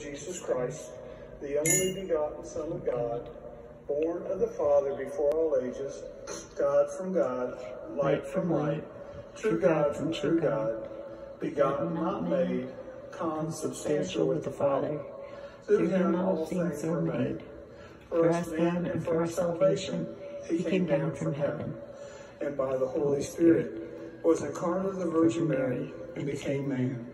Jesus Christ, the only begotten Son of God, born of the Father before all ages, God from God, light from light, true God from true God, begotten, not made, consubstantial with the Father. Through him all things are made. For us then and for our salvation, he came down from heaven, and by the Holy Spirit was incarnate of the Virgin Mary and became man.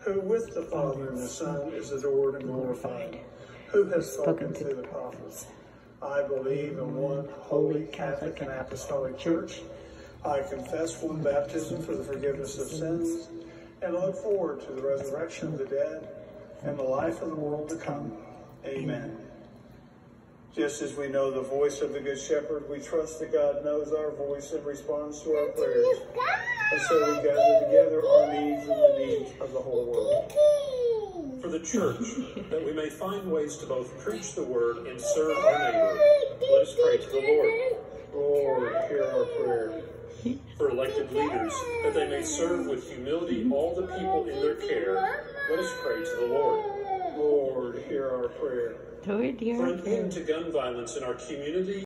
who with the Father and the Son is adored and glorified, who has spoken through the prophets. I believe in one holy Catholic and Apostolic Church. I confess one baptism for the forgiveness of sins, and look forward to the resurrection of the dead and the life of the world to come. Amen. Just as we know the voice of the Good Shepherd, we trust that God knows our voice and responds to our prayers. And so we gather together our needs and the needs of the whole world. For the church, that we may find ways to both preach the word and serve our neighbor, let us pray to the Lord. Lord, hear our prayer. For elected leaders, that they may serve with humility all the people in their care, let us pray to the Lord. Lord, hear our prayer. Lord, dear. For an end to gun violence in our community